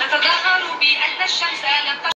نتظاهر بأن الشمس لم تشرق